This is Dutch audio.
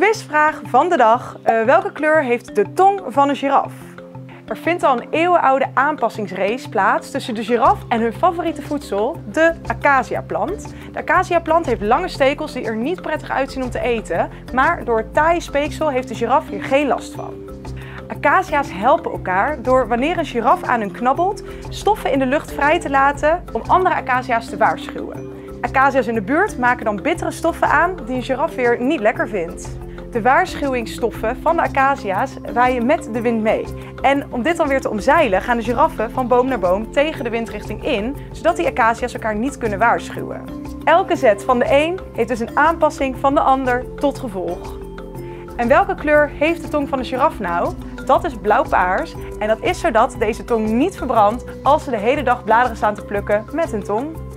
quizvraag van de dag. Uh, welke kleur heeft de tong van een giraf? Er vindt al een eeuwenoude aanpassingsrace plaats tussen de giraf en hun favoriete voedsel, de acacia-plant. De acacia-plant heeft lange stekels die er niet prettig uitzien om te eten, maar door het taaie speeksel heeft de giraf hier geen last van. Acacia's helpen elkaar door wanneer een giraf aan hun knabbelt, stoffen in de lucht vrij te laten om andere acacia's te waarschuwen. Acacia's in de buurt maken dan bittere stoffen aan die een giraf weer niet lekker vindt. De waarschuwingsstoffen van de acacia's waaien met de wind mee. En om dit dan weer te omzeilen gaan de giraffen van boom naar boom tegen de windrichting in, zodat die acacia's elkaar niet kunnen waarschuwen. Elke zet van de een heeft dus een aanpassing van de ander tot gevolg. En welke kleur heeft de tong van de giraf nou? Dat is blauw-paars en dat is zodat deze tong niet verbrandt als ze de hele dag bladeren staan te plukken met hun tong.